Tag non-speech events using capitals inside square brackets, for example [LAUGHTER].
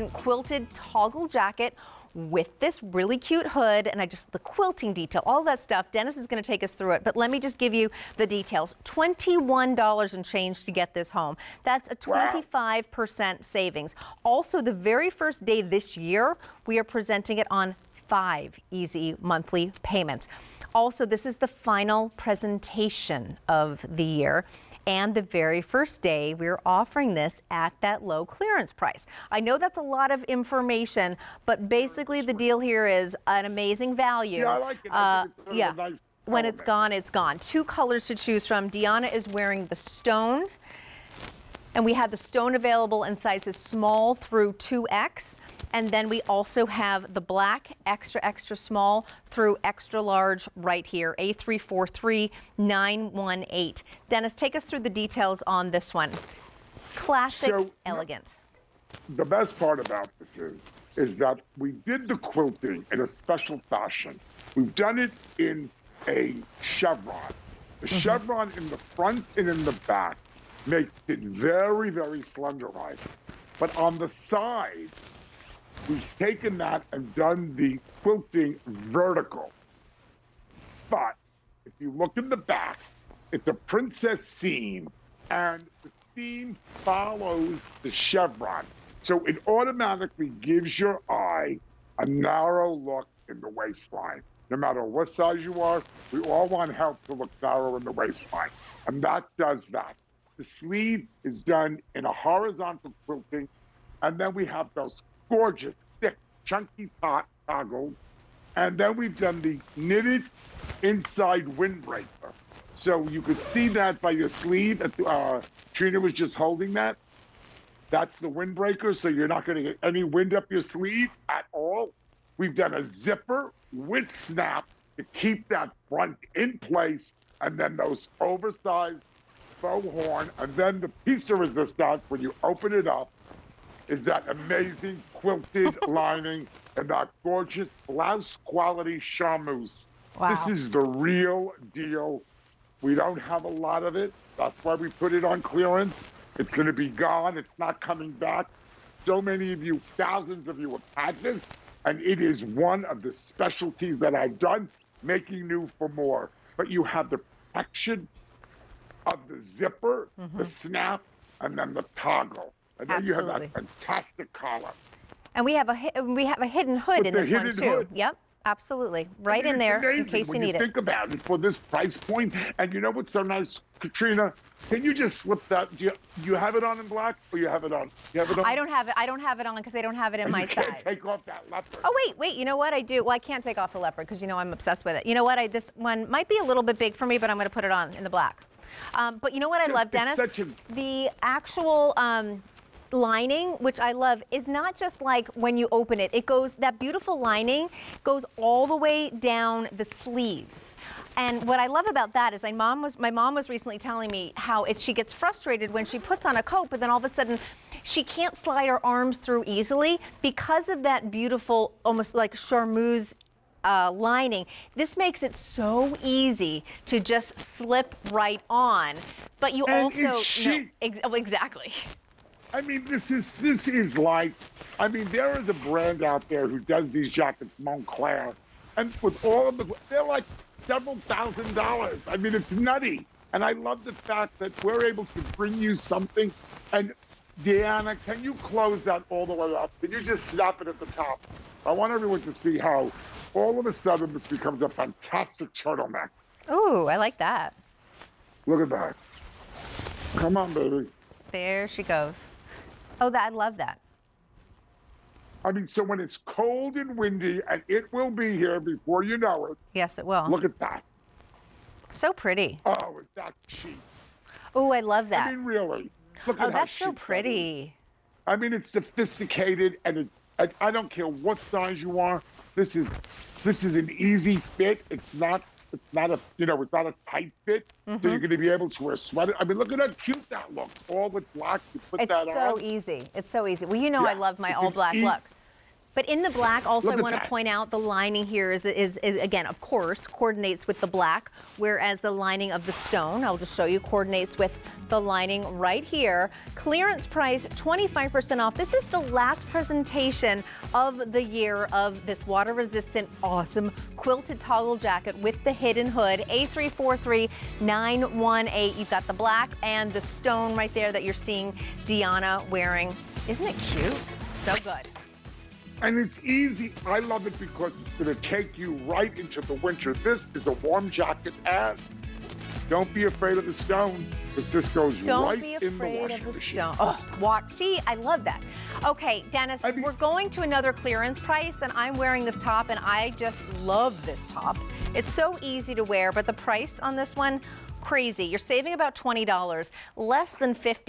quilted toggle jacket with this really cute hood and I just the quilting detail, all that stuff. Dennis is going to take us through it, but let me just give you the details. $21 and change to get this home. That's a 25% savings. Also, the very first day this year, we are presenting it on five easy monthly payments. Also, this is the final presentation of the year. And the very first day, we're offering this at that low clearance price. I know that's a lot of information, but basically the deal here is an amazing value. Yeah, I like it. I uh, yeah. Nice when it's gone, it's gone. Two colors to choose from. Deanna is wearing the stone, and we have the stone available in sizes small through 2X. And then we also have the black extra, extra small through extra large right here, A343918. Dennis, take us through the details on this one. Classic, so, elegant. The best part about this is, is that we did the quilting in a special fashion. We've done it in a chevron. The mm -hmm. chevron in the front and in the back makes it very, very slender-like. But on the side, We've taken that and done the quilting vertical. But if you look in the back, it's a princess seam, and the seam follows the chevron. So it automatically gives your eye a narrow look in the waistline. No matter what size you are, we all want help to look narrow in the waistline. And that does that. The sleeve is done in a horizontal quilting, and then we have those gorgeous, thick, chunky pot toggles. And then we've done the knitted inside windbreaker. So you could see that by your sleeve. Uh, Trina was just holding that. That's the windbreaker, so you're not going to get any wind up your sleeve at all. We've done a zipper with snap to keep that front in place, and then those oversized faux horn, and then the piece de resistance when you open it up is that amazing quilted [LAUGHS] lining and that gorgeous blouse quality charmeuse. Wow. This is the real deal. We don't have a lot of it. That's why we put it on clearance. It's going to be gone. It's not coming back. So many of you, thousands of you have had this, and it is one of the specialties that I've done, making new for more. But you have the protection of the zipper, mm -hmm. the mm-hmm. snap, and then the toggle. And then you have that fantastic collar. And we have a we have a hidden hood With in this one too. Hood. Yep. Absolutely. Right in there in case you need you think about it for this price point. And you know what's so nice, Katrina? Can you just slip that? Do you, you have it on in black or you have it on? You have it on? I don't have it. I don't have it on because I don't have it in and my you can't size. take off that leopard. Oh, wait, wait. You know what? I do. Well, I can't take off the leopard because you know I'm obsessed with it. You know what? I This one might be a little bit big for me, but I'm going to put it on in the black. Um, but you know what I love, Dennis? A... The actual um, lining, which I love, is not just like when you open it. It goes, that beautiful lining goes all the way down the sleeves. And what I love about that is my mom was my mom was recently telling me how it, she gets frustrated when she puts on a coat, but then all of a sudden she can't slide her arms through easily because of that beautiful, almost like charmeuse uh, lining. This makes it so easy to just slip right on. But you and also no, ex oh, exactly. [LAUGHS] I mean, this is this is like, I mean, there is a brand out there who does these jackets, Moncler, and with all of the, they're like several thousand dollars. I mean, it's nutty. And I love the fact that we're able to bring you something. And Deanna, can you close that all the way up? Can you just snap it at the top? I want everyone to see how all of a sudden this becomes a fantastic turtleneck. Ooh, I like that. Look at that. Come on, baby. There she goes. Oh, that, I love that. I mean, so when it's cold and windy, and it will be here before you know it. Yes, it will. Look at that. So pretty. Oh, is that cheap? Oh, I love that. I mean, really. Look oh, at that's so pretty. I mean, it's sophisticated, and it, I, I don't care what size you are. This is this is an easy fit. It's not it's not a you know it's not a tight fit, mm-hmm. so you're mm-hmm. going to be able to wear a sweater. I mean, look at how cute that looks, all with black. You put it's that so easy. It's so easy. Well, you know yeah. I love my all black e- look. But in the black, also I want to point out the lining here is, is, is, again, of course, coordinates with the black, whereas the lining of the stone, I'll just show you, coordinates with the lining right here. Clearance price, 25% off. This is the last presentation of the year of this water-resistant, awesome quilted toggle jacket with the hidden hood. A343918. You've got the black and the stone right there that you're seeing Deanna wearing. Isn't it cute? So good. And it's easy. I love it because it's going to take you right into the winter. This is a warm jacket, and don't be afraid of the stone because this goes Don't right be in the afraid washing of the machine. stone. Oh, walk. See, I love that. Okay, Dennis, I mean- we're going to another clearance price, and I'm wearing this top, and I just love this top. It's so easy to wear, but the price on this one, crazy. You're saving about $20, less than 50